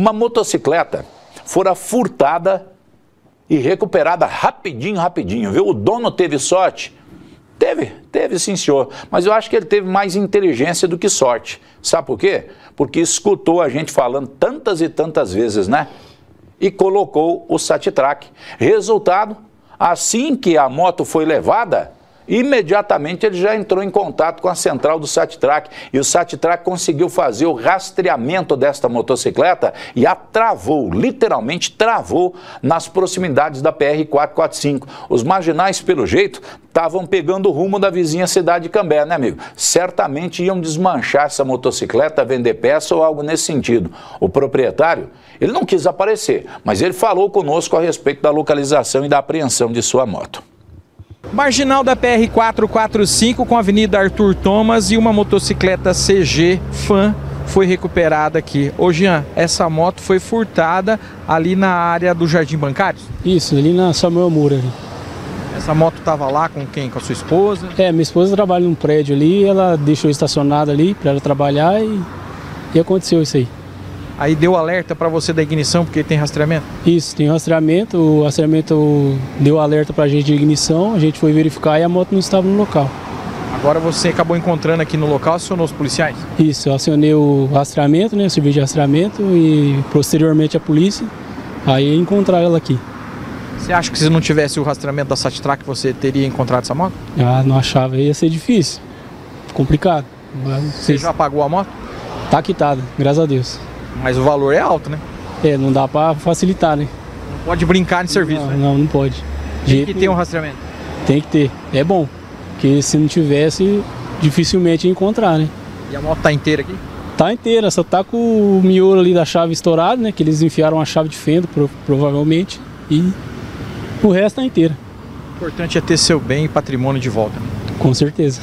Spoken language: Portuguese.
Uma motocicleta fora furtada e recuperada rapidinho, rapidinho, viu? O dono teve sorte? Teve, teve sim, senhor. Mas eu acho que ele teve mais inteligência do que sorte. Sabe por quê? Porque escutou a gente falando tantas e tantas vezes, né? E colocou o Satitrack. Resultado, assim que a moto foi levada, imediatamente ele já entrou em contato com a central do SatTrack e o SatTrack conseguiu fazer o rastreamento desta motocicleta e a travou, literalmente travou nas proximidades da PR 445. Os marginais, pelo jeito, estavam pegando o rumo da vizinha cidade de Cambé, né, amigo? Certamente iam desmanchar essa motocicleta, vender peça ou algo nesse sentido. O proprietário, ele não quis aparecer, mas ele falou conosco a respeito da localização e da apreensão de sua moto. Marginal da PR 445 com a Avenida Arthur Thomas e uma motocicleta CG Fan foi recuperada aqui. Ô Jean, essa moto foi furtada ali na área do Jardim Bancário? Isso, ali na Samuel Moura. Ali. Essa moto estava lá com quem? Com a sua esposa? É, minha esposa trabalha num prédio ali, ela deixou estacionada ali para ela trabalhar e, e aconteceu isso aí. Aí deu alerta para você da ignição porque tem rastreamento? Isso, tem rastreamento. O rastreamento deu alerta para a gente de ignição, a gente foi verificar e a moto não estava no local. Agora você acabou encontrando aqui no local, acionou os policiais? Isso, eu acionei o rastreamento, né, o serviço de rastreamento e posteriormente a polícia. Aí encontraram ela aqui. Você acha que se não tivesse o rastreamento da Sattrack você teria encontrado essa moto? Ah, não achava, ia ser difícil, complicado. Você já pagou a moto? Tá quitada, graças a Deus. Mas o valor é alto, né? É, não dá para facilitar, né? Não pode brincar de serviço, não, né? Não, não pode. Tem que ter um rastreamento. Tem que ter. É bom. Porque se não tivesse, dificilmente ia encontrar, né? E a moto tá inteira aqui? Tá inteira, só tá com o miolo ali da chave estourado, né? Que eles enfiaram a chave de fenda, provavelmente. E o resto tá inteira. O importante é ter seu bem e patrimônio de volta. Né? Com certeza.